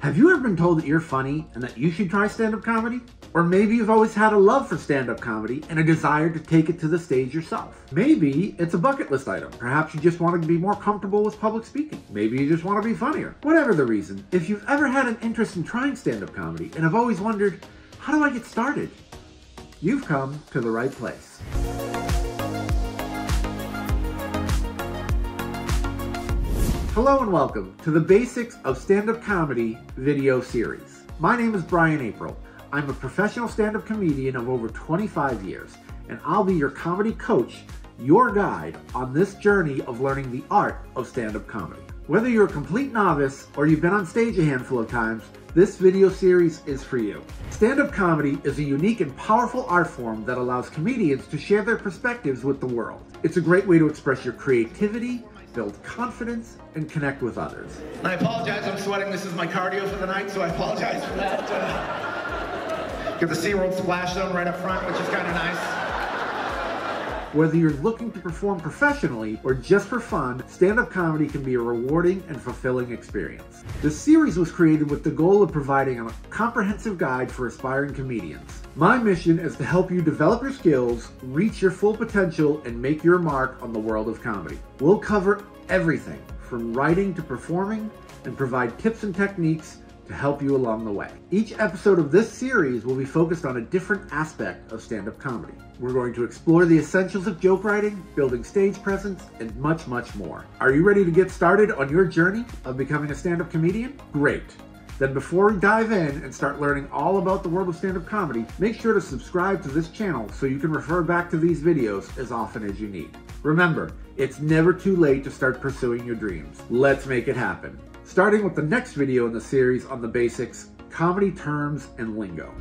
Have you ever been told that you're funny and that you should try stand up comedy? Or maybe you've always had a love for stand up comedy and a desire to take it to the stage yourself. Maybe it's a bucket list item. Perhaps you just want to be more comfortable with public speaking. Maybe you just want to be funnier. Whatever the reason, if you've ever had an interest in trying stand up comedy and have always wondered, how do I get started? You've come to the right place. Hello and welcome to the Basics of Stand-Up Comedy video series. My name is Brian April. I'm a professional stand-up comedian of over 25 years, and I'll be your comedy coach, your guide on this journey of learning the art of stand-up comedy. Whether you're a complete novice or you've been on stage a handful of times, this video series is for you. Stand-up comedy is a unique and powerful art form that allows comedians to share their perspectives with the world. It's a great way to express your creativity, build confidence, and connect with others. I apologize, I'm sweating. This is my cardio for the night, so I apologize for that. Uh, get the SeaWorld splash zone right up front, which is kind of nice. Whether you're looking to perform professionally or just for fun, stand-up comedy can be a rewarding and fulfilling experience. This series was created with the goal of providing a comprehensive guide for aspiring comedians. My mission is to help you develop your skills, reach your full potential, and make your mark on the world of comedy. We'll cover everything from writing to performing and provide tips and techniques to help you along the way. Each episode of this series will be focused on a different aspect of stand-up comedy. We're going to explore the essentials of joke writing, building stage presence, and much, much more. Are you ready to get started on your journey of becoming a stand-up comedian? Great. Then before we dive in and start learning all about the world of stand-up comedy, make sure to subscribe to this channel so you can refer back to these videos as often as you need. Remember, it's never too late to start pursuing your dreams. Let's make it happen starting with the next video in the series on the basics, comedy terms and lingo.